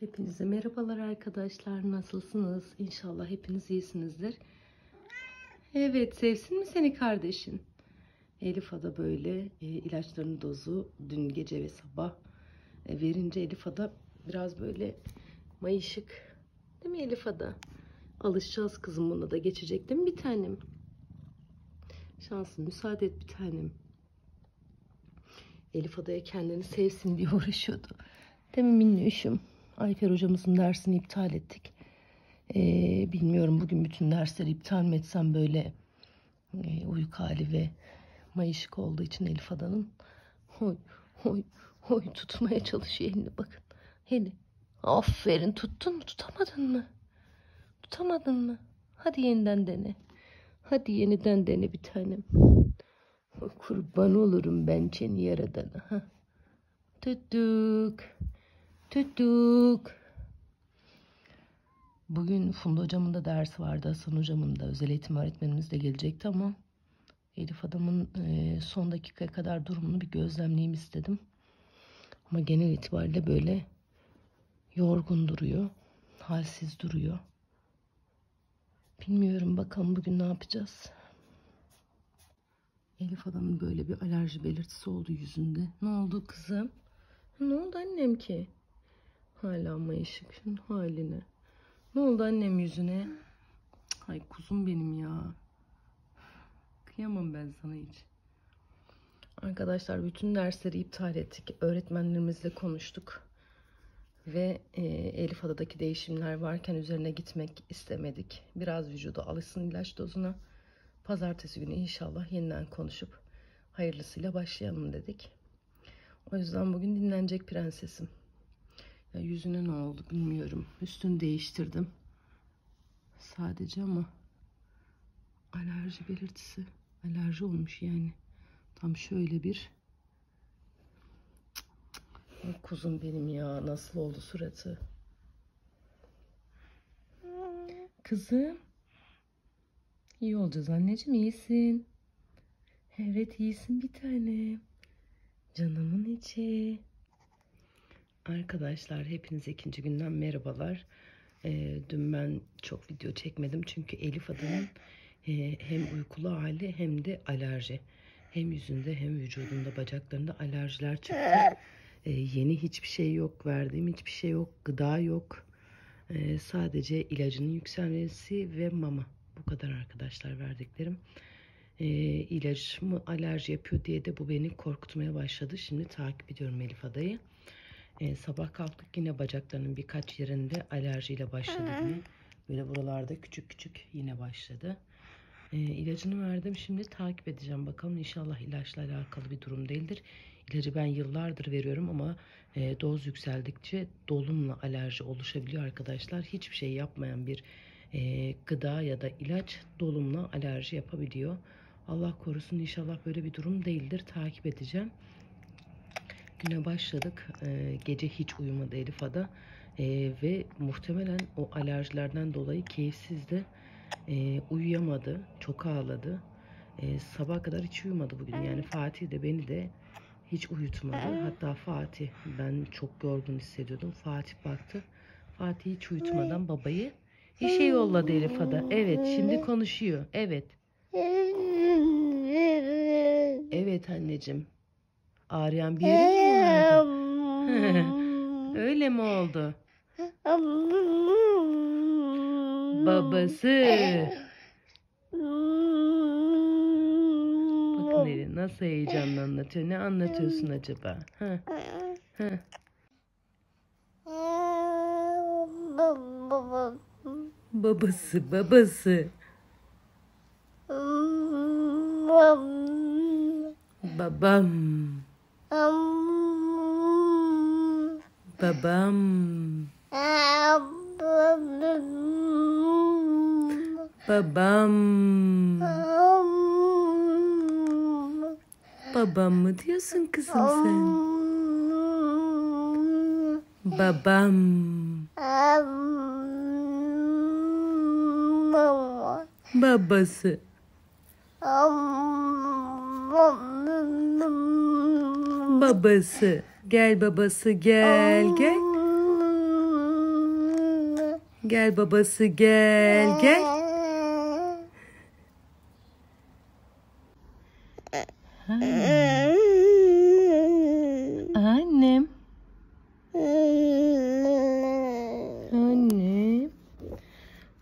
Hepinize merhabalar arkadaşlar. Nasılsınız? İnşallah hepiniz iyisinizdir. Evet, sevsin mi seni kardeşin? Elif Ada böyle e, ilaçların dozu dün gece ve sabah e, verince Elif Ada biraz böyle mayışık. Değil mi Elif Ada? Alışacağız kızım buna da geçecek değil mi bir tanem? Şansın müsaade et bir tanem. Elif Ada'ya kendini sevsin diye uğraşıyordu. Değil mi minnoşum? Ayfer hocamızın dersini iptal ettik. Ee, bilmiyorum bugün bütün dersleri iptal mi etsem böyle e, uyku hali ve mayışık olduğu için Elif Adan'ın hoy hoy hoy tutmaya çalışıyor elini bakın. Eli. Aferin tuttun mu tutamadın mı? Tutamadın mı? Hadi yeniden dene. Hadi yeniden dene bir tanem. Kurban olurum ben seni yaradana. Ha. Tuttuk. Tuttuk. Bugün Funda hocamın da dersi vardı. Hasan hocamın da özel eğitim öğretmenimiz de gelecekti ama Elif adamın e, son dakikaya kadar durumunu bir gözlemleyeyim istedim. Ama genel itibariyle böyle yorgun duruyor. Halsiz duruyor. Bilmiyorum bakalım bugün ne yapacağız. Elif adamın böyle bir alerji belirtisi oldu yüzünde. Ne oldu kızım? Ne oldu annem ki? Hala mayışık şunun haline. Ne oldu annem yüzüne? Ay kuzum benim ya. Kıyamam ben sana hiç. Arkadaşlar bütün dersleri iptal ettik. Öğretmenlerimizle konuştuk. Ve e, Elif Ada'daki değişimler varken üzerine gitmek istemedik. Biraz vücuda alışsın ilaç dozuna. Pazartesi günü inşallah yeniden konuşup hayırlısıyla başlayalım dedik. O yüzden bugün dinlenecek prensesim. Yüzüne ne oldu bilmiyorum. Üstünü değiştirdim. Sadece ama alerji belirtisi. Alerji olmuş yani. Tam şöyle bir Ay kuzum benim ya. Nasıl oldu suratı? Kızım. İyi olacağız anneciğim. iyisin. Evet iyisin bir tane. Canımın içi. Arkadaşlar hepinize ikinci günden merhabalar. Ee, dün ben çok video çekmedim çünkü Elif adının e, hem uykulu hali hem de alerji. Hem yüzünde hem vücudunda bacaklarında alerjiler çıktı. Ee, yeni hiçbir şey yok, verdiğim hiçbir şey yok, gıda yok. Ee, sadece ilacının yükselmesi ve mama. Bu kadar arkadaşlar verdiklerim. Ee, ilaç mı alerji yapıyor diye de bu beni korkutmaya başladı. Şimdi takip ediyorum Elif adayı. Ee, sabah kalktık yine bacaklarının birkaç yerinde alerjiyle başladı yine. Böyle buralarda küçük küçük yine başladı. Ee, ilacını verdim. Şimdi takip edeceğim. Bakalım inşallah ilaçla alakalı bir durum değildir. İlacı ben yıllardır veriyorum ama e, doz yükseldikçe dolumla alerji oluşabiliyor arkadaşlar. Hiçbir şey yapmayan bir e, gıda ya da ilaç dolumla alerji yapabiliyor. Allah korusun inşallah böyle bir durum değildir. Takip edeceğim. Güne başladık. E, gece hiç uyumadı Elif Ada. E, ve muhtemelen o alerjilerden dolayı keyifsizdi. E, uyuyamadı. Çok ağladı. E, sabah kadar hiç uyumadı bugün. Yani Fatih de beni de hiç uyutmadı. Hatta Fatih ben çok yorgun hissediyordum. Fatih baktı. Fatih hiç uyutmadan babayı işe yolladı Elif Ada. Evet şimdi konuşuyor. Evet. Evet anneciğim. Ağrıyan bir yerin mi vardı? Öyle mi oldu? Babası. Bakın Elin nasıl heyecanla anlatıyor. Ne anlatıyorsun acaba? Ha? Ha? Babası, babası. Babam. Babam. Babam. Babam mı diyorsun kızım sen? Babam. Babası. Babası. Gel babası gel gel. Gel babası gel gel. Ha. Annem. Annem.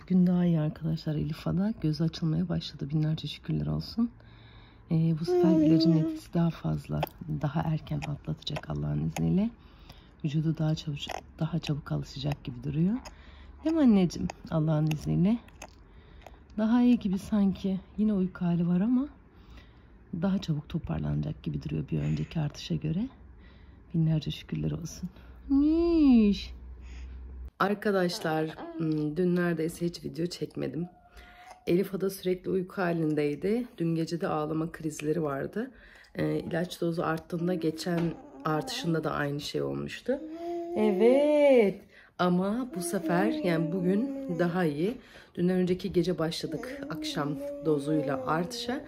Bugün daha iyi arkadaşlar Elif Ada. Gözü açılmaya başladı. Binlerce şükürler olsun. Ee, bu sefer ilacın etkisi daha fazla. Daha erken atlatacak Allah'ın izniyle. Vücudu daha çabuk, daha çabuk alışacak gibi duruyor. Değil mi anneciğim? Allah'ın izniyle. Daha iyi gibi sanki. Yine uyku hali var ama daha çabuk toparlanacak gibi duruyor bir önceki artışa göre. Binlerce şükürler olsun. Niş. Arkadaşlar dün neredeyse hiç video çekmedim. Elif Ada sürekli uyku halindeydi. Dün gece de ağlama krizleri vardı. Ee, ilaç dozu arttığında geçen artışında da aynı şey olmuştu. Evet ama bu sefer yani bugün daha iyi. Dünden önceki gece başladık akşam dozuyla artışa.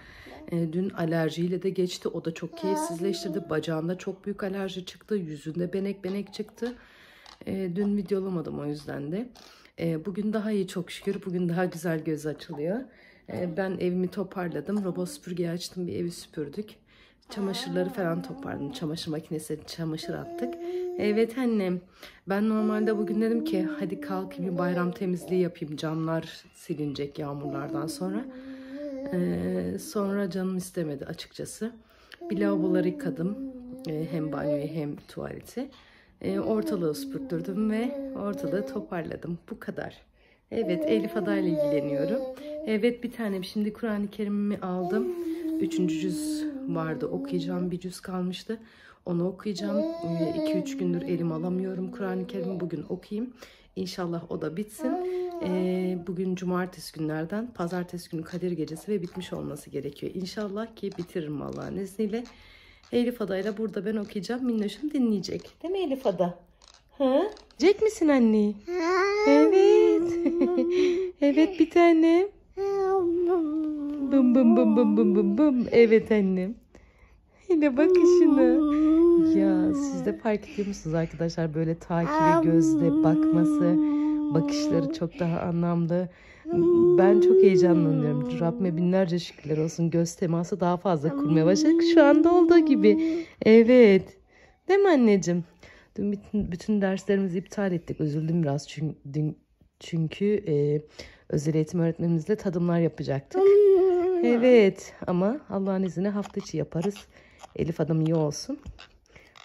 Ee, dün alerjiyle de geçti. O da çok keyifsizleştirdi. Bacağında çok büyük alerji çıktı. Yüzünde benek benek çıktı. Ee, dün videolamadım o yüzden de. Ee, bugün daha iyi çok şükür. Bugün daha güzel göz açılıyor. Ben evimi toparladım. Robot süpürgeyi açtım. Bir evi süpürdük. Çamaşırları falan toparladım. Çamaşır makinesine çamaşır attık. Evet annem. Ben normalde bugün dedim ki hadi kalkayım bir bayram temizliği yapayım. Camlar silinecek yağmurlardan sonra. Ee, sonra canım istemedi açıkçası. Bir lavaboları yıkadım. Ee, hem banyoyu hem tuvaleti. Ee, ortalığı süpürttürdüm ve ortalığı toparladım. Bu kadar. Evet Elif Ada ile ilgileniyorum. Evet bir tanem şimdi Kur'an-ı Kerim'imi aldım. Üçüncü cüz vardı okuyacağım bir cüz kalmıştı. Onu okuyacağım. 2-3 gündür elim alamıyorum Kur'an-ı Kerim'i bugün okuyayım. İnşallah o da bitsin. Ee, bugün cumartesi günlerden pazartesi günü Kadir Gecesi ve bitmiş olması gerekiyor. İnşallah ki bitiririm Allah'ın izniyle. Elif Ada ile burada ben okuyacağım. Minnoş'um dinleyecek. Değil mi Elif Ada? Ha? Diyecek misin anne? Evet. evet bir tane. Bım bım bım bım bım bım bım. Evet annem. Yine bakışını. Ya siz de fark ediyor musunuz arkadaşlar böyle takibe gözle bakması, bakışları çok daha anlamlı. Ben çok heyecanlanıyorum. Rabbime binlerce şükürler olsun. Göz teması daha fazla kurmaya başladık. Şu anda olduğu gibi. Evet. Değil mi anneciğim? Dün bütün, bütün derslerimizi iptal ettik. Üzüldüm biraz çünkü, dün, çünkü e, özel eğitim öğretmenimizle tadımlar yapacaktık. Evet ama Allah'ın izniyle hafta içi yaparız. Elif Adam iyi olsun.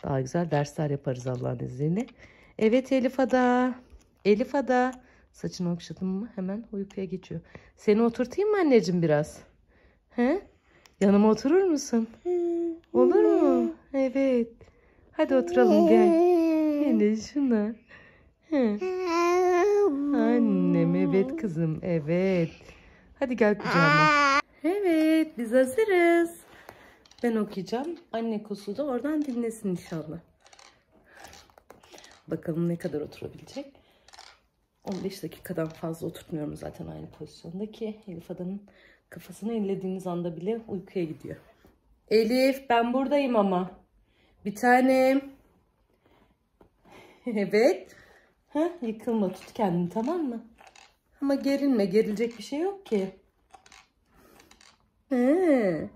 Daha güzel dersler yaparız Allah'ın izniyle. Evet Elif Ada. Elif Ada. Saçını okşadım mı hemen uykuya geçiyor. Seni oturtayım mı anneciğim biraz? He? Yanıma oturur musun? Olur mu? Evet. Hadi oturalım gel. Hele şuna. He. Annem evet kızım evet. Hadi gel kucağıma. Biz hazırız. Ben okuyacağım. Anne kusu da oradan dinlesin inşallah. Bakalım ne kadar oturabilecek. 15 dakikadan fazla oturtmuyorum zaten aynı pozisyonda ki Elif Adan'ın kafasını ellediğiniz anda bile uykuya gidiyor. Elif ben buradayım ama. Bir tanem. evet. Ha, yıkılma tut kendini tamam mı? Ama gerilme gerilecek bir şey yok ki. He.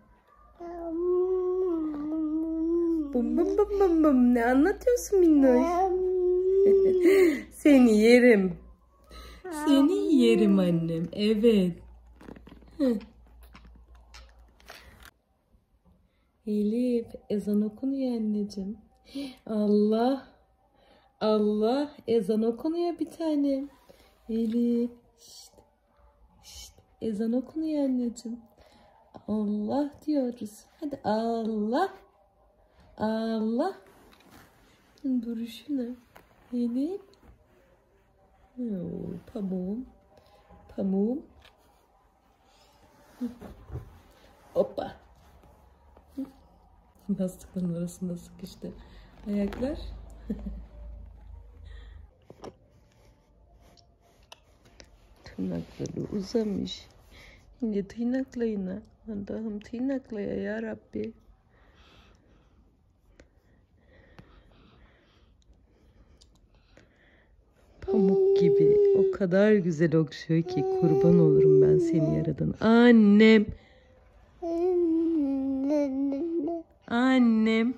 Bum bum bum bum bum. Ne anlatıyorsun Minnoş? Seni yerim. Seni yerim annem. Evet. Elif ezan okunuyor anneciğim. Allah. Allah ezan okunuyor bir tanem. Elif. Şşt. Şşt. Ezan okunuyor anneciğim. Allah diyoruz. Hadi Allah. Allah. Duruşuna. Elif. Oo, pamuğum. Pamuğum. Hoppa. Yastıkların arasında sıkıştı. Ayaklar. Tırnakları uzamış. Şimdi tırnaklayına. Allah'ım tırnaklaya ya Rabbi. Pamuk gibi. O kadar güzel okşuyor ki kurban olurum ben seni yaradan. Annem. Annem.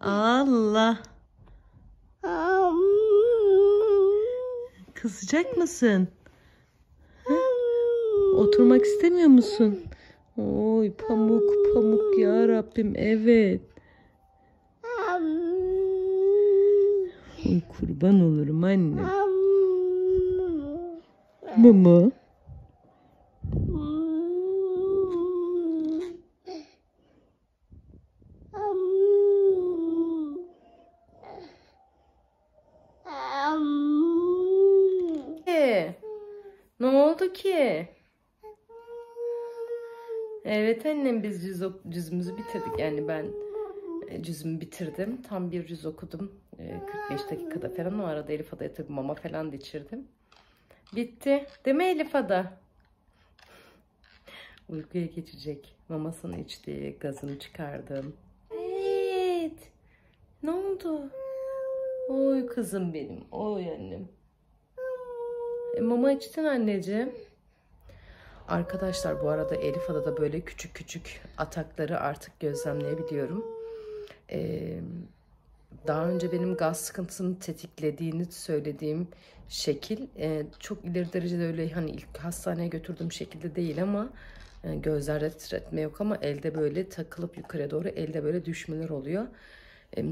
Allah. Kızacak mısın? Oturmak istemiyor musun? Oy pamuk pamuk ya Rabbim evet. Oy kurban olurum anne. Mama. Ne oldu ki? Biz cüz, cüzümüzü bitirdik. Yani ben e, cüzümü bitirdim. Tam bir cüz okudum. E, 45 dakikada falan. O arada Elif Ada'ya tabii mama falan da içirdim. Bitti. Değil mi Elif Ada? Uykuya geçecek. Mamasını içti. Gazını çıkardım. Evet. Ne oldu? Oy kızım benim. Oy annem. E, mama içtin anneciğim. Arkadaşlar bu arada Elif Ada'da böyle küçük küçük atakları artık gözlemleyebiliyorum. Ee, daha önce benim gaz sıkıntısını tetiklediğini söylediğim şekil e, çok ileri derecede öyle hani ilk hastaneye götürdüğüm şekilde değil ama e, gözlerde titretme yok ama elde böyle takılıp yukarı doğru elde böyle düşmeler oluyor. E,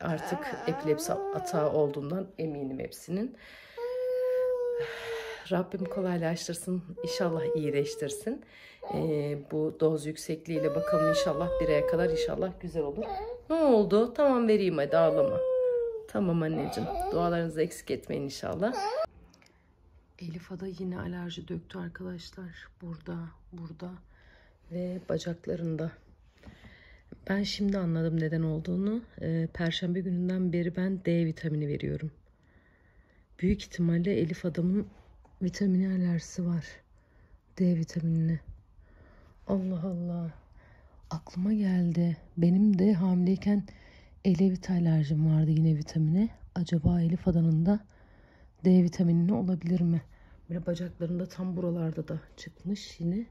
artık epilepsi atağı olduğundan eminim hepsinin. Rabbim kolaylaştırsın. İnşallah iyileştirsin. Ee, bu doz yüksekliğiyle bakalım inşallah bir aya kadar inşallah güzel olur. Ne oldu? Tamam vereyim hadi ağlama. Tamam anneciğim. Dualarınızı eksik etmeyin inşallah. Elif Ada yine alerji döktü arkadaşlar. Burada, burada ve bacaklarında. Ben şimdi anladım neden olduğunu. Ee, Perşembe gününden beri ben D vitamini veriyorum. Büyük ihtimalle Elif adamın vitamini alerjisi var. D vitaminine. Allah Allah. Aklıma geldi. Benim de hamileyken elevit alerjim vardı yine vitamine. Acaba Elif adanın da D vitaminine olabilir mi? Böyle bacaklarında tam buralarda da çıkmış yine.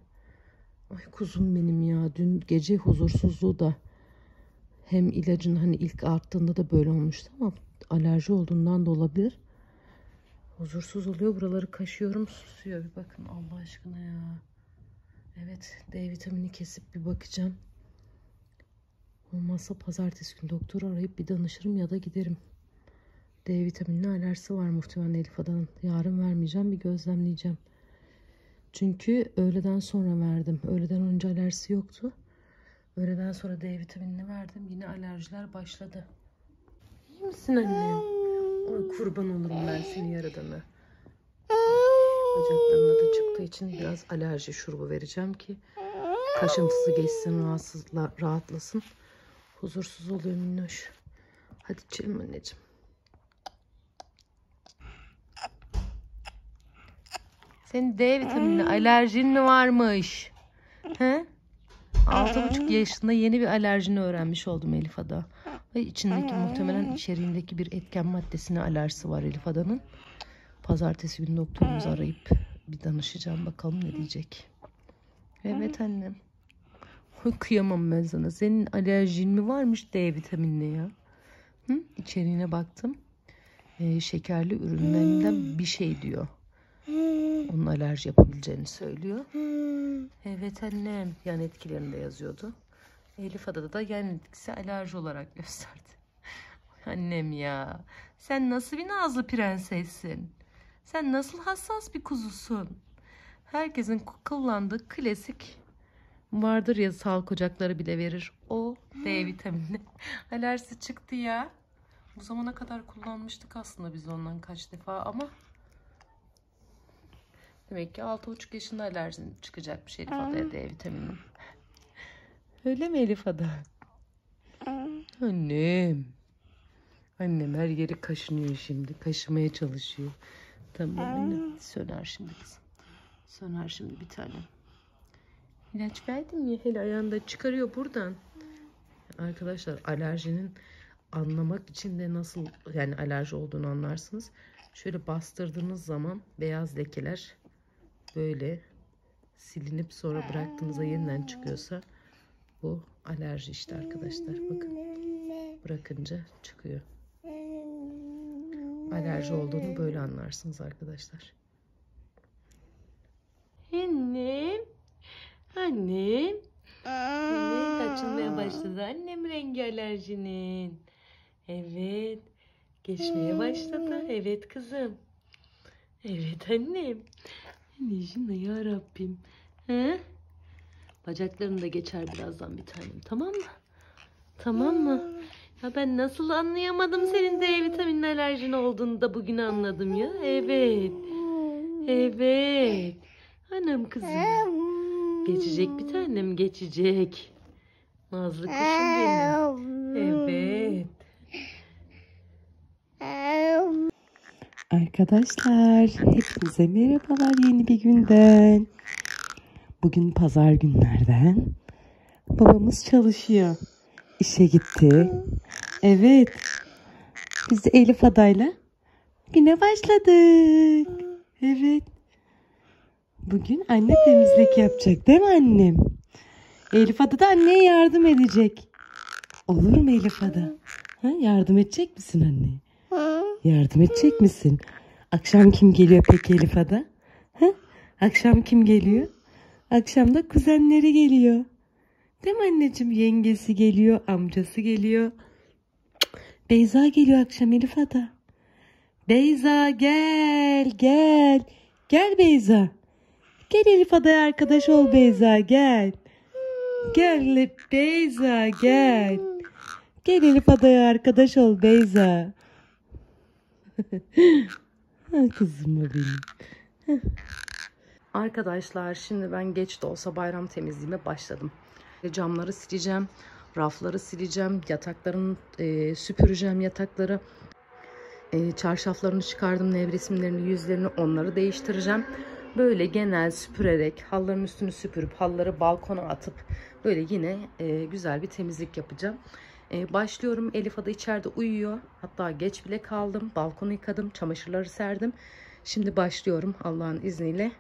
Ay kuzum benim ya. Dün gece huzursuzluğu da hem ilacın hani ilk arttığında da böyle olmuştu ama alerji olduğundan da olabilir. Huzursuz oluyor. Buraları kaşıyorum susuyor. Bir bakın Allah aşkına ya. Evet D vitamini kesip bir bakacağım. Olmazsa pazartesi gün doktor arayıp bir danışırım ya da giderim. D vitaminine alerjisi var muhtemelen Elif Adan'ın. Yarın vermeyeceğim bir gözlemleyeceğim. Çünkü öğleden sonra verdim. Öğleden önce alerjisi yoktu. Öğleden sonra D vitaminini verdim. Yine alerjiler başladı. İyi misin annem? Ay kurban olurum ben seni yaradana. Bacaklarına da çıktığı için biraz alerji şurubu vereceğim ki kaşıntısı geçsin, rahatsızla, rahatlasın. Huzursuz oluyor minnoş. Hadi içelim anneciğim. Senin D vitamini alerjin mi varmış? He? Altı buçuk yaşında yeni bir alerjini öğrenmiş oldum Elif Ada. Ve içindeki muhtemelen içeriğindeki bir etken maddesine alerjisi var Elif Ada'nın. Pazartesi günü doktorumuzu arayıp bir danışacağım bakalım ne diyecek. Evet annem. Kıyamam ben sana. Senin alerjin mi varmış D vitaminine ya? Hı? İçeriğine baktım. Ee, şekerli ürünlerinden bir şey diyor. Onun alerji yapabileceğini söylüyor. Evet annem. Yan etkilerinde yazıyordu. Elif Adada da yan etkisi alerji olarak gösterdi. Annem ya. Sen nasıl bir nazlı prensessin? Sen nasıl hassas bir kuzusun? Herkesin kullandığı klasik vardır ya sağlık ocakları bile verir. O D vitamini. Alerjisi çıktı ya. Bu zamana kadar kullanmıştık aslında biz ondan kaç defa ama demek ki 6,5 yaşında alerjin çıkacakmış Elif Ada'ya D vitamini. Öyle mi Elif Ada? Annem. Annem her yeri kaşınıyor şimdi. Kaşımaya çalışıyor. Tamam anne. Söner şimdi kızım. Söner şimdi bir tane. İlaç verdim ya hele ayağında çıkarıyor buradan. Arkadaşlar alerjinin anlamak için de nasıl yani alerji olduğunu anlarsınız. Şöyle bastırdığınız zaman beyaz lekeler böyle silinip sonra bıraktığınızda yeniden çıkıyorsa bu alerji işte arkadaşlar. Bakın bırakınca çıkıyor. Alerji olduğunu böyle anlarsınız arkadaşlar. Annem. Annem. Evet açılmaya başladı annem rengi alerjinin. Evet. Geçmeye başladı. Evet kızım. Evet annem. Anneciğim ya Rabbim. He? Bacakların da geçer birazdan bir tanem. Tamam mı? Tamam mı? Ya ben nasıl anlayamadım senin D vitamini alerjin olduğunu da bugün anladım ya. Evet. Evet. Anam kızım. Geçecek bir tanem geçecek. Nazlı kuşum benim. Evet. Arkadaşlar hepinize merhabalar yeni bir günden. Bugün pazar günlerden. Babamız çalışıyor. İşe gitti. Evet. Biz de Elif adayla güne başladık. Evet. Bugün anne temizlik yapacak değil mi annem? Elif Ada da anneye yardım edecek. Olur mu Elif Ada? Ha, yardım edecek misin anneye? Yardım edecek misin? Akşam kim geliyor peki Elif Ada? Ha? Akşam kim geliyor? Akşam da kuzenleri geliyor. Değil mi anneciğim? Yengesi geliyor, amcası geliyor. Beyza geliyor akşam Elif Ada. Beyza gel, gel. Gel Beyza. Gel Elif Ada'ya arkadaş ol Beyza gel. Gel Beyza gel. Gel Elif Ada'ya arkadaş ol Beyza. Kızım benim. Arkadaşlar şimdi ben geç de olsa bayram temizliğime başladım. Camları sileceğim, rafları sileceğim, yatakların e, süpüreceğim yatakları. E, çarşaflarını çıkardım, nevresimlerini, yüzlerini onları değiştireceğim. Böyle genel süpürerek halların üstünü süpürüp halları balkona atıp böyle yine e, güzel bir temizlik yapacağım. E, başlıyorum. Elif Ada içeride uyuyor. Hatta geç bile kaldım. Balkonu yıkadım. Çamaşırları serdim. Şimdi başlıyorum Allah'ın izniyle.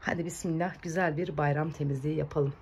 Hadi bismillah güzel bir bayram temizliği yapalım.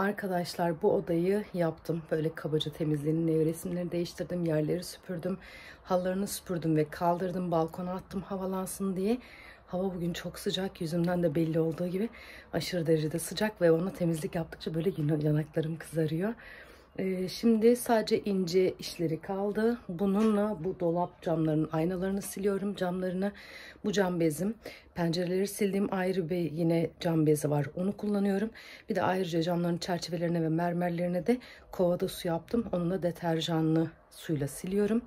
Arkadaşlar bu odayı yaptım. Böyle kabaca temizliğini, nevresimleri değiştirdim. Yerleri süpürdüm. Hallarını süpürdüm ve kaldırdım. Balkona attım havalansın diye. Hava bugün çok sıcak. Yüzümden de belli olduğu gibi aşırı derecede sıcak ve ona temizlik yaptıkça böyle yanaklarım kızarıyor. Ee, şimdi sadece ince işleri kaldı. Bununla bu dolap camlarının aynalarını siliyorum. Camlarını bu cam bezim. Pencereleri sildiğim ayrı bir yine cam bezi var. Onu kullanıyorum. Bir de ayrıca camların çerçevelerine ve mermerlerine de kovada su yaptım. Onunla deterjanlı suyla siliyorum.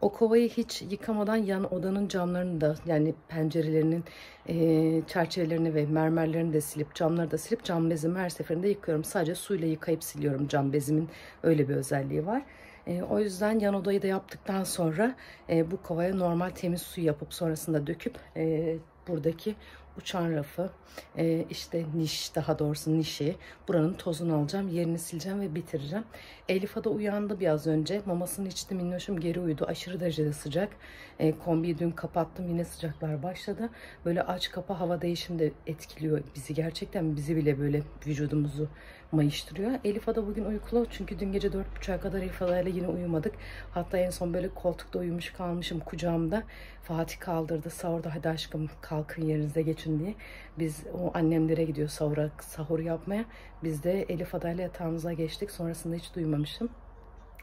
O kovayı hiç yıkamadan yan odanın camlarını da yani pencerelerinin e, çerçevelerini ve mermerlerini de silip camları da silip cam bezimi her seferinde yıkıyorum. Sadece suyla yıkayıp siliyorum cam bezimin öyle bir özelliği var. E, o yüzden yan odayı da yaptıktan sonra e, bu kovaya normal temiz su yapıp sonrasında döküp e, buradaki uçan rafı, e, işte niş daha doğrusu nişi, buranın tozunu alacağım, yerini sileceğim ve bitireceğim. Elif Ada uyandı biraz önce. Mamasını içti minnoşum geri uyudu. Aşırı derecede sıcak. E, kombiyi dün kapattım yine sıcaklar başladı. Böyle aç kapa hava değişimi de etkiliyor bizi. Gerçekten bizi bile böyle vücudumuzu mayıştırıyor. Elif Ada bugün uykulu çünkü dün gece 4.30'a kadar Elif Ada yine uyumadık. Hatta en son böyle koltukta uyumuş kalmışım kucağımda. Fatih kaldırdı sahurda hadi aşkım kalkın yerinize geçin diye. Biz o annemlere gidiyor sahura, sahur yapmaya. Biz de Elif Ada ile yatağımıza geçtik. Sonrasında hiç duymamışım.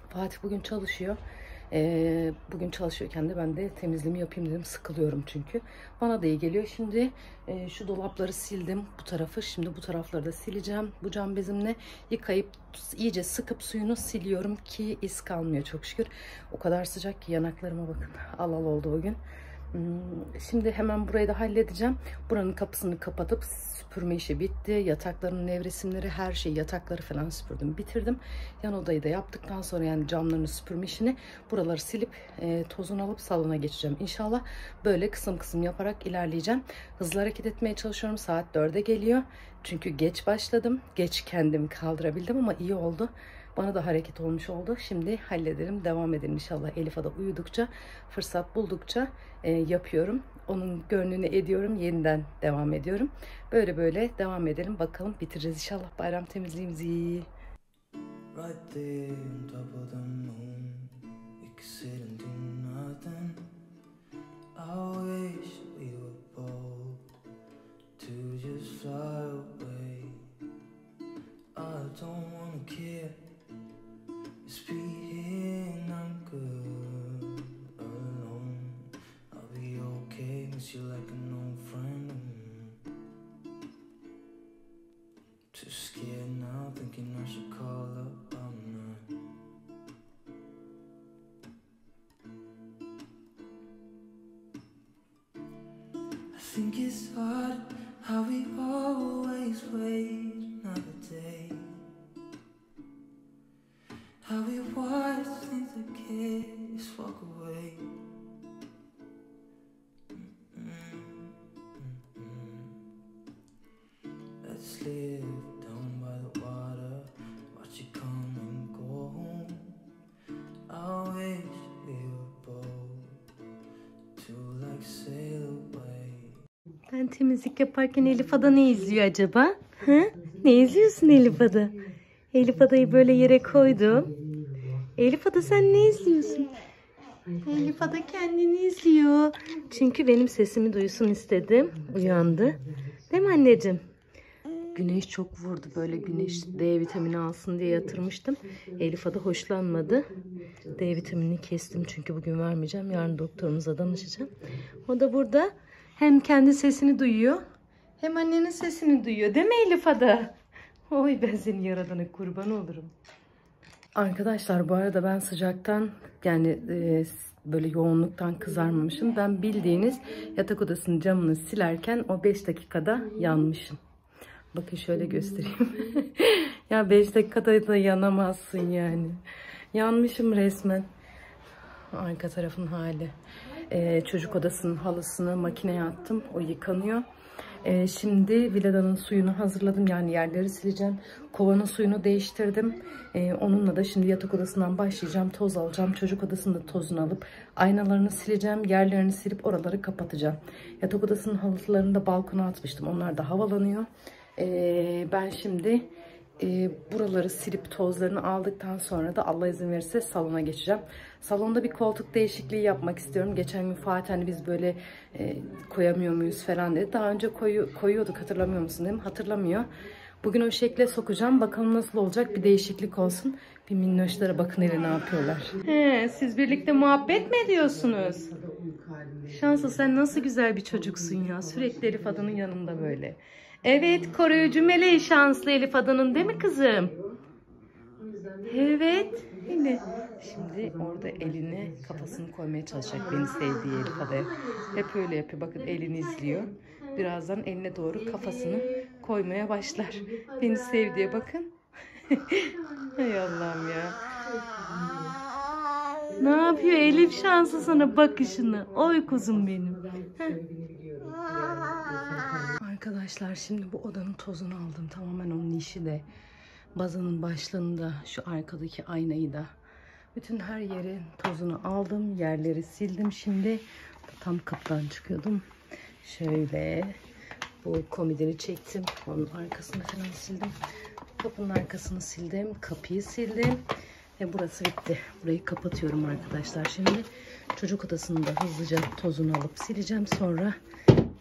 Fatih bugün çalışıyor. Bugün çalışıyorken de ben de temizliğimi yapayım dedim. Sıkılıyorum çünkü. Bana da iyi geliyor. Şimdi şu dolapları sildim bu tarafı. Şimdi bu tarafları da sileceğim. Bu cam bezimle yıkayıp iyice sıkıp suyunu siliyorum ki iz kalmıyor çok şükür. O kadar sıcak ki yanaklarıma bakın. Al al oldu bugün. Hmm, şimdi hemen burayı da halledeceğim. Buranın kapısını kapatıp süpürme işi bitti. Yatakların nevresimleri her şey yatakları falan süpürdüm bitirdim. Yan odayı da yaptıktan sonra yani camlarını süpürme işini buraları silip e, tozunu alıp salona geçeceğim. İnşallah böyle kısım kısım yaparak ilerleyeceğim. Hızlı hareket etmeye çalışıyorum. Saat 4'e geliyor. Çünkü geç başladım. Geç kendimi kaldırabildim ama iyi oldu. Bana da hareket olmuş oldu. Şimdi hallederim. Devam edelim inşallah. Elif Ada uyudukça, fırsat buldukça e, yapıyorum. Onun gönlünü ediyorum. Yeniden devam ediyorum. Böyle böyle devam edelim. Bakalım bitireceğiz inşallah bayram temizliğimizi. Right there on top of the moon We could nothing I wish we were bold To just fly away I don't wanna care Just be here I'm good alone. I'll be okay, miss you like an old friend. Too scared now, thinking I should call up, not I think it's hard how we temizlik yaparken Elif Ada ne izliyor acaba? Ha? Ne izliyorsun Elif Ada? Elif Ada'yı böyle yere koydum. Elif Ada sen ne izliyorsun? Elif Ada kendini izliyor. Çünkü benim sesimi duysun istedim. Uyandı. Değil mi anneciğim? Güneş çok vurdu böyle güneş D vitamini alsın diye yatırmıştım. Elif Ada hoşlanmadı. D vitaminini kestim çünkü bugün vermeyeceğim. Yarın doktorumuza danışacağım. O da burada hem kendi sesini duyuyor hem annenin sesini duyuyor. Değil mi Elif Ada? Oy ben senin yaradana kurban olurum. Arkadaşlar bu arada ben sıcaktan yani e, böyle yoğunluktan kızarmamışım. Ben bildiğiniz yatak odasının camını silerken o 5 dakikada yanmışım. Bakın şöyle göstereyim. ya 5 dakikada da yanamazsın yani. Yanmışım resmen. Arka tarafın hali. Ee, çocuk odasının halısını makineye attım. O yıkanıyor. Ee, şimdi villadanın suyunu hazırladım. Yani yerleri sileceğim. Kovanın suyunu değiştirdim. Ee, onunla da şimdi yatak odasından başlayacağım. Toz alacağım. Çocuk odasında tozunu alıp aynalarını sileceğim. Yerlerini silip oraları kapatacağım. Yatak odasının halılarını da balkona atmıştım. Onlar da havalanıyor. Ee, ben şimdi e, buraları silip tozlarını aldıktan sonra da Allah izin verirse salona geçeceğim. Salonda bir koltuk değişikliği yapmak istiyorum. Geçen gün Fatih hani biz böyle e, koyamıyor muyuz falan dedi. Daha önce koyu, koyuyorduk hatırlamıyor musun dedim. Hatırlamıyor. Bugün o şekle sokacağım. Bakalım nasıl olacak bir değişiklik olsun. Bir minnoşlara bakın hele ne yapıyorlar. He, siz birlikte muhabbet mi ediyorsunuz? Şanslı sen nasıl güzel bir çocuksun ya. Sürekli Elif Adan'ın yanında böyle. Evet koruyucu meleği şanslı Elif Adan'ın değil mi kızım? Evet. Hele. Şimdi orada elini kafasını koymaya çalışacak beni sevdiği Elif adaya. Hep öyle yapıyor. Bakın elini izliyor. Birazdan eline doğru kafasını koymaya başlar. Beni sevdiğe bakın. Hay Allah'ım ya. Ne yapıyor Elif şansı sana bakışını. Oy kuzum benim. Arkadaşlar şimdi bu odanın tozunu aldım. Tamamen onun işi de. Bazanın başlığında şu arkadaki aynayı da. Bütün her yerin tozunu aldım. Yerleri sildim şimdi. Tam kapıdan çıkıyordum. Şöyle bu komodini çektim. Onun arkasını falan sildim. Kapının arkasını sildim. Kapıyı sildim. Ve burası bitti. Burayı kapatıyorum arkadaşlar. Şimdi çocuk odasını da hızlıca tozunu alıp sileceğim. Sonra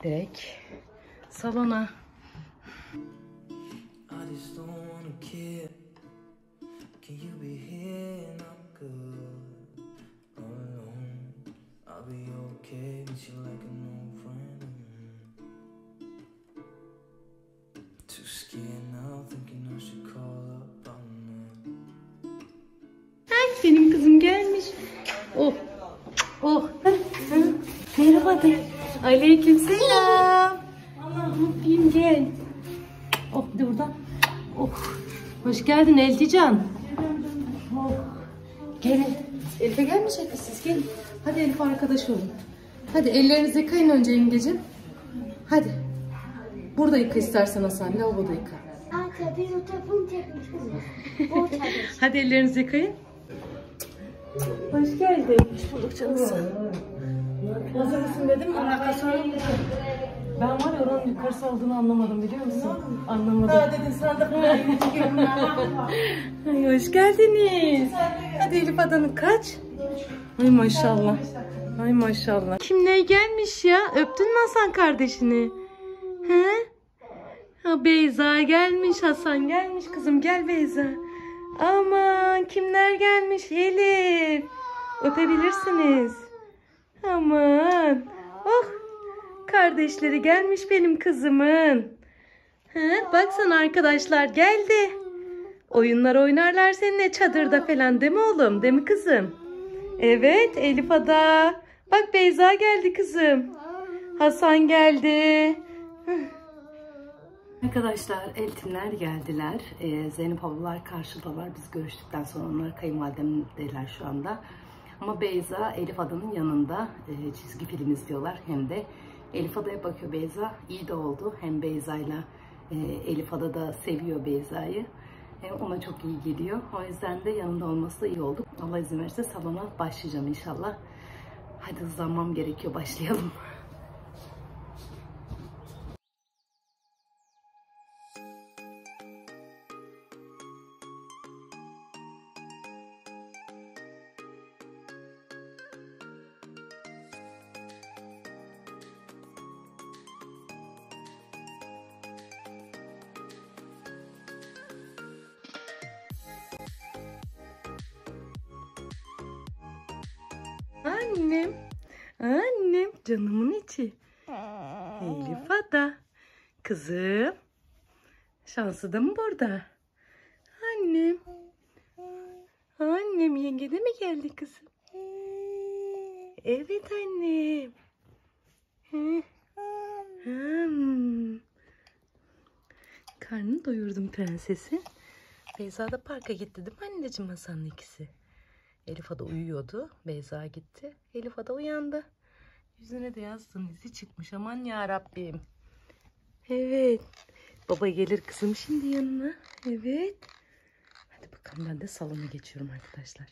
direkt salona. I Oh. Oh. Merhaba de. Aleyküm selam. Allah'ım gel. Oh bir de burada. Oh. Hoş geldin Eltican. Oh. Gelin. Elif'e gelmeyecek misiniz? Gelin. Hadi Elif arkadaş olun. Hadi ellerinizi yıkayın önce yengecim. Hadi. Burada yıka istersen Hasan. Lavaboda yıka. Kanka biz o telefonu çekmişiz. O çekmiş. Hadi ellerinizi yıkayın. Hoş geldin. Hoş bulduk canım. Hazır mısın dedim. 10 dakika sonra Ben var ya oranın yukarısı olduğunu anlamadım biliyor musun? Anlamadım. Ha dedin sandık Ay hoş geldiniz. Hadi Elif Adan'ın kaç? Ay maşallah. Ay maşallah. Kimler gelmiş ya? Öptün mü Hasan kardeşini? He? Ha Beyza gelmiş, Hasan gelmiş. Kızım gel Beyza. Aman kimler gelmiş Elif. Öpebilirsiniz. Aman. Oh. Kardeşleri gelmiş benim kızımın. He, baksana arkadaşlar geldi. Oyunlar oynarlar seninle çadırda falan değil mi oğlum? Değil mi kızım? Evet Elif Ada. Bak Beyza geldi kızım. Hasan geldi. Arkadaşlar eltimler geldiler. Ee, Zeynep ablalar karşıdalar. Biz görüştükten sonra onlar kayınvalidemdeler şu anda. Ama Beyza Elif Ada'nın yanında e, çizgi film izliyorlar. Hem de Elif Ada'ya bakıyor Beyza. İyi de oldu. Hem Beyza'yla e, Elif Ada da seviyor Beyza'yı. E, ona çok iyi geliyor. O yüzden de yanında olması da iyi oldu. Allah izin verirse salona başlayacağım inşallah. Hadi hızlanmam gerekiyor. Başlayalım. Kızım. Şansı da mı burada? Annem. Annem yenge de mi geldi kızım? Evet annem. Hmm. Karnını doyurdum prensesin. Beyza da parka gitti değil mi anneciğim Hasan'ın ikisi? Elif Ada uyuyordu. Beyza gitti. Elif Ada uyandı. Yüzüne de yastığın izi çıkmış. Aman ya Rabbim. Evet. Baba gelir kızım şimdi yanına. Evet. Hadi bakalım ben de salona geçiyorum arkadaşlar.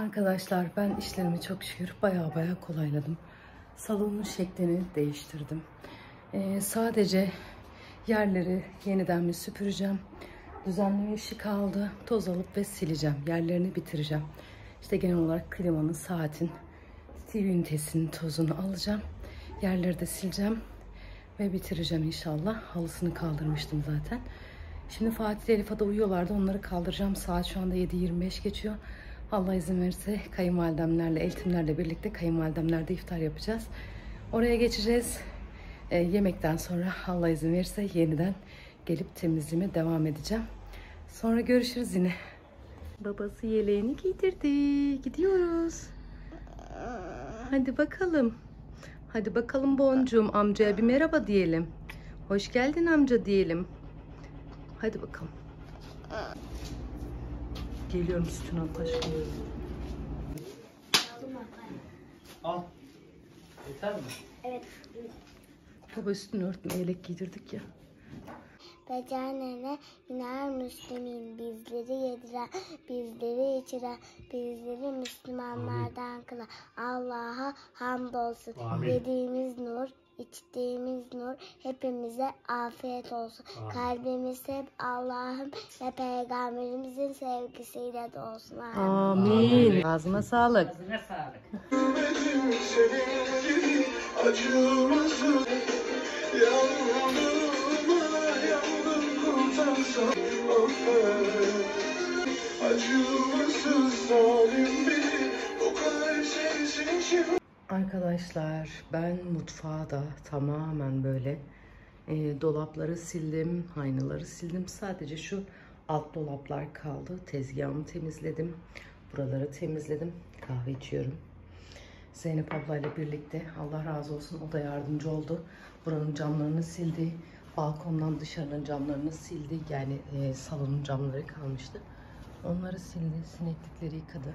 Arkadaşlar ben işlerimi çok şükür baya baya kolayladım. Salonun şeklini değiştirdim. Ee, sadece yerleri yeniden bir süpüreceğim. Düzenleme işi kaldı. Toz alıp ve sileceğim. Yerlerini bitireceğim. İşte genel olarak klimanın, saatin, TV ünitesinin tozunu alacağım. Yerleri de sileceğim ve bitireceğim inşallah. Halısını kaldırmıştım zaten. Şimdi Fatih ile Elif Ada uyuyorlardı. Onları kaldıracağım. Saat şu anda 7.25 geçiyor. Allah izin verirse kayınvalidemlerle, eltimlerle birlikte kayınvalidemlerde iftar yapacağız. Oraya geçeceğiz. E, yemekten sonra Allah izin verirse yeniden gelip temizliğime devam edeceğim. Sonra görüşürüz yine. Babası yeleğini giydirdi. Gidiyoruz. Hadi bakalım. Hadi bakalım boncuğum amcaya bir merhaba diyelim. Hoş geldin amca diyelim. Hadi bakalım. Geliyorum sütün al aşkım. Al. Yeter mi? Evet. Baba üstünü örtme yelek giydirdik ya. Becanene iner Müslümin bizleri yediren, bizleri içiren, bizleri Müslümanlardan kılan Allah'a hamdolsun. Amin. Yediğimiz nur, içtiğimiz nur hepimize afiyet olsun. Kalbimiz hep Allah'ın ve Peygamberimizin sevgisiyle dolsun. Amin. Amin. Ağzına sağlık. Acımasız yandıma Arkadaşlar ben mutfağı da tamamen böyle e, dolapları sildim, aynaları sildim. Sadece şu alt dolaplar kaldı. Tezgahımı temizledim. Buraları temizledim. Kahve içiyorum. Zeynep ablayla birlikte Allah razı olsun o da yardımcı oldu. Buranın camlarını sildi. Balkondan dışarının camlarını sildi. Yani e, salonun camları kalmıştı. Onları sildi, sineklikleri yıkadı.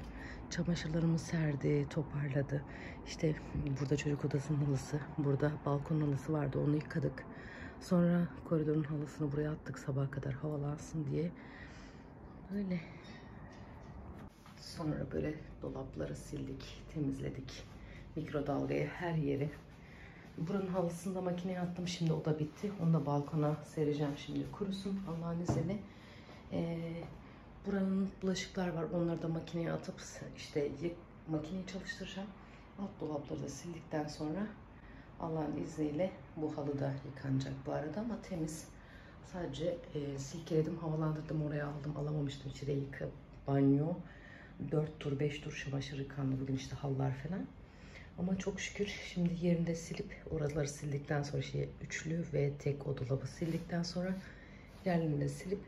Çamaşırlarımı serdi, toparladı. İşte burada çocuk odasının halısı, burada balkon halısı vardı onu yıkadık. Sonra koridorun halısını buraya attık sabaha kadar havalansın diye. Böyle. Sonra böyle dolapları sildik, temizledik. Mikrodalgaya her yeri. Buranın halısını da makineye attım. Şimdi o da bitti. Onu da balkona sereceğim şimdi. Kurusun Allah'ın izniyle. Ee, buranın bulaşıklar var. Onları da makineye atıp işte yık- makineyi çalıştıracağım. Alt dolapları da sildikten sonra Allah'ın izniyle bu halı da yıkanacak bu arada ama temiz. Sadece e, silkeledim, havalandırdım, oraya aldım. Alamamıştım içeriye yıka banyo. 4 tur, 5 tur çamaşır yıkandı bugün işte halılar falan. Ama çok şükür şimdi yerinde silip oraları sildikten sonra şey üçlü ve tek o dolabı sildikten sonra yerlerini de silip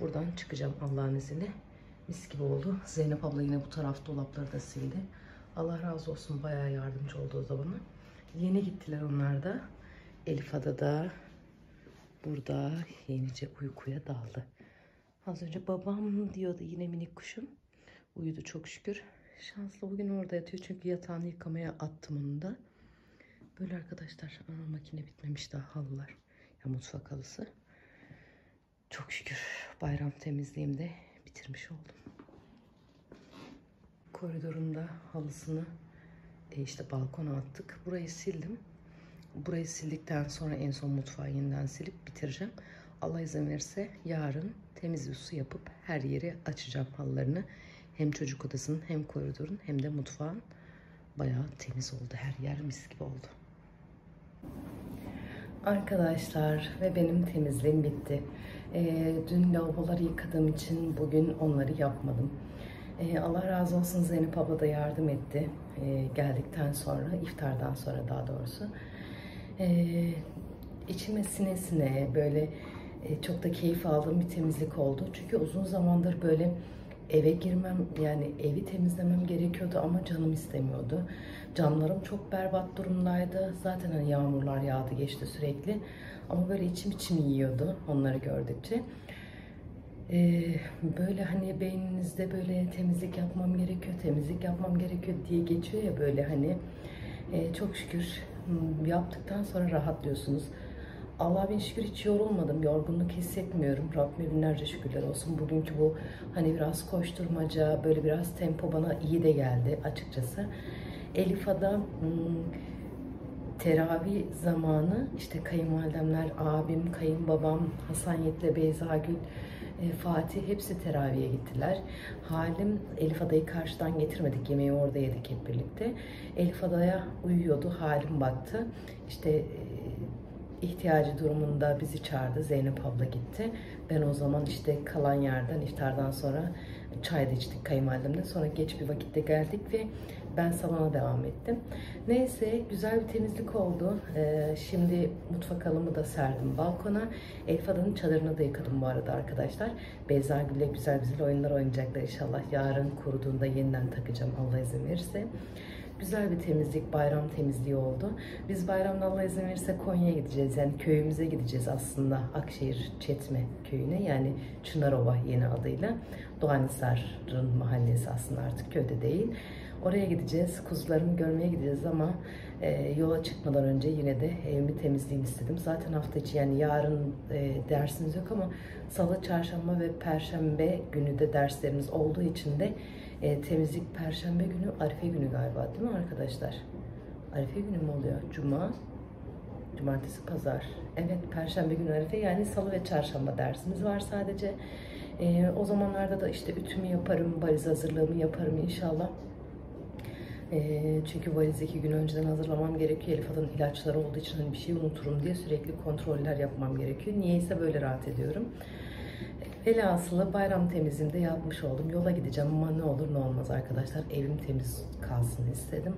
buradan çıkacağım Allah'ın izniyle. Mis gibi oldu. Zeynep abla yine bu taraf dolapları da sildi. Allah razı olsun bayağı yardımcı oldu o da. Yeni gittiler onlar da. Elif Ada da burada yenice uykuya daldı. Az önce babam diyordu yine minik kuşum. Uyudu çok şükür. Şanslı bugün orada yatıyor çünkü yatağını yıkamaya attım onu da. Böyle arkadaşlar. Aa, makine bitmemiş daha halılar. Ya mutfak halısı. Çok şükür bayram temizliğimde bitirmiş oldum. Koridorunda halısını e, işte balkona attık. Burayı sildim. Burayı sildikten sonra en son mutfağı yeniden silip bitireceğim. Allah izin verirse yarın temiz bir su yapıp her yeri açacağım halılarını. Hem çocuk odasının hem koridorun hem de mutfağın bayağı temiz oldu. Her yer mis gibi oldu. Arkadaşlar ve benim temizliğim bitti. Ee, dün lavaboları yıkadığım için bugün onları yapmadım. Ee, Allah razı olsun Zeynep abla da yardım etti. Ee, geldikten sonra, iftardan sonra daha doğrusu. Ee, içime sine sine böyle e, çok da keyif aldığım bir temizlik oldu. Çünkü uzun zamandır böyle eve girmem yani evi temizlemem gerekiyordu ama canım istemiyordu. Camlarım çok berbat durumdaydı. Zaten hani yağmurlar yağdı geçti sürekli. Ama böyle içim içim yiyordu onları gördükçe. Ee, böyle hani beyninizde böyle temizlik yapmam gerekiyor, temizlik yapmam gerekiyor diye geçiyor ya böyle hani. Ee, çok şükür hmm, yaptıktan sonra rahatlıyorsunuz. Allah'a bin şükür hiç yorulmadım. Yorgunluk hissetmiyorum. Rabbime binlerce şükürler olsun. Bugünkü bu hani biraz koşturmaca, böyle biraz tempo bana iyi de geldi açıkçası. Elif Ada hmm, teravih zamanı işte kayınvalidemler, abim, kayınbabam, Hasan Yiğit'le Beyza Gül, e, Fatih hepsi teraviye gittiler. Halim Elif Ada'yı karşıdan getirmedik. Yemeği orada yedik hep birlikte. Elif Ada'ya uyuyordu. Halim baktı. İşte e, ihtiyacı durumunda bizi çağırdı. Zeynep abla gitti. Ben o zaman işte kalan yerden iftardan sonra çay da içtik kayınvalidemle. Sonra geç bir vakitte geldik ve ben salona devam ettim. Neyse güzel bir temizlik oldu. Ee, şimdi mutfak halımı da serdim balkona. Elif Adan'ın çadırını da yıkadım bu arada arkadaşlar. Beyza Gül'le güzel güzel oyunlar oynayacaklar inşallah. Yarın kuruduğunda yeniden takacağım Allah izin verirse. Güzel bir temizlik, bayram temizliği oldu. Biz bayramda Allah izin verirse Konya'ya gideceğiz. Yani köyümüze gideceğiz aslında. Akşehir Çetme köyüne yani Çınarova yeni adıyla. Doğanisar'ın mahallesi aslında artık köyde değil. Oraya gideceğiz. Kuzularımı görmeye gideceğiz ama e, yola çıkmadan önce yine de evimi temizleyeyim istedim. Zaten hafta içi yani yarın e, dersimiz yok ama salı, çarşamba ve perşembe günü de derslerimiz olduğu için de e, temizlik perşembe günü, Arife günü galiba değil mi arkadaşlar? Arife günü mü oluyor? Cuma, cumartesi, pazar. Evet, perşembe günü Arife yani salı ve çarşamba dersimiz var sadece. E, o zamanlarda da işte ütümü yaparım, valiz hazırlığımı yaparım inşallah. E, çünkü valizi iki gün önceden hazırlamam gerekiyor. Elif Ada'nın ilaçları olduğu için hani bir şey unuturum diye sürekli kontroller yapmam gerekiyor. Niyeyse böyle rahat ediyorum. Velhasılı bayram temizliğini de yapmış oldum. Yola gideceğim ama ne olur ne olmaz arkadaşlar. Evim temiz kalsın istedim.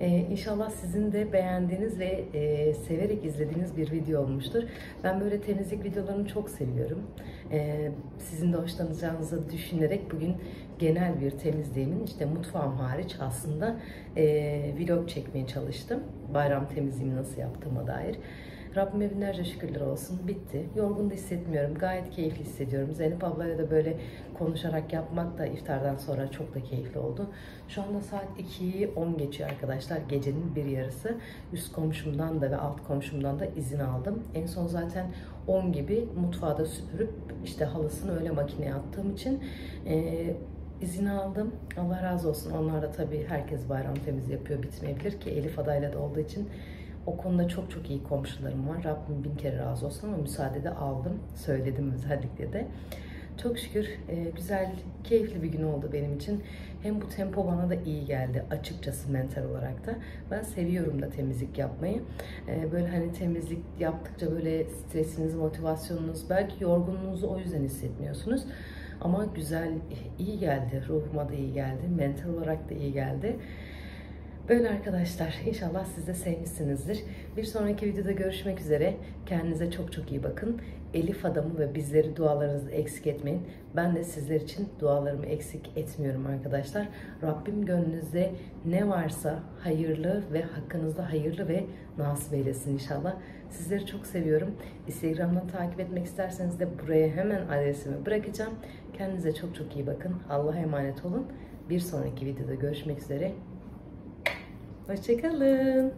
Ee, inşallah sizin de beğendiğiniz ve e, severek izlediğiniz bir video olmuştur. Ben böyle temizlik videolarını çok seviyorum. Ee, sizin de hoşlanacağınızı düşünerek bugün genel bir temizliğimin işte mutfağım hariç aslında e, vlog çekmeye çalıştım. Bayram temizliğimi nasıl yaptığıma dair. Rabbime binlerce şükürler olsun. Bitti. Yorgun da hissetmiyorum. Gayet keyifli hissediyorum. Zeynep ablayla da böyle konuşarak yapmak da iftardan sonra çok da keyifli oldu. Şu anda saat 2'yi 10 geçiyor arkadaşlar. Gecenin bir yarısı. Üst komşumdan da ve alt komşumdan da izin aldım. En son zaten 10 gibi mutfağı da süpürüp işte halısını öyle makineye attığım için e, izin aldım. Allah razı olsun. Onlar da tabii herkes bayram temiz yapıyor. Bitmeyebilir ki Elif adayla da olduğu için o konuda çok çok iyi komşularım var. Rabbim bin kere razı olsun ama müsaade de aldım. Söyledim özellikle de. Çok şükür e, güzel, keyifli bir gün oldu benim için. Hem bu tempo bana da iyi geldi açıkçası mental olarak da. Ben seviyorum da temizlik yapmayı. E, böyle hani temizlik yaptıkça böyle stresiniz, motivasyonunuz, belki yorgunluğunuzu o yüzden hissetmiyorsunuz. Ama güzel, iyi geldi. Ruhuma da iyi geldi. Mental olarak da iyi geldi. Böyle arkadaşlar. İnşallah siz de sevmişsinizdir. Bir sonraki videoda görüşmek üzere. Kendinize çok çok iyi bakın. Elif adamı ve bizleri dualarınızı eksik etmeyin. Ben de sizler için dualarımı eksik etmiyorum arkadaşlar. Rabbim gönlünüzde ne varsa hayırlı ve hakkınızda hayırlı ve nasip eylesin inşallah. Sizleri çok seviyorum. Instagram'dan takip etmek isterseniz de buraya hemen adresimi bırakacağım. Kendinize çok çok iyi bakın. Allah'a emanet olun. Bir sonraki videoda görüşmek üzere. Hoşçakalın.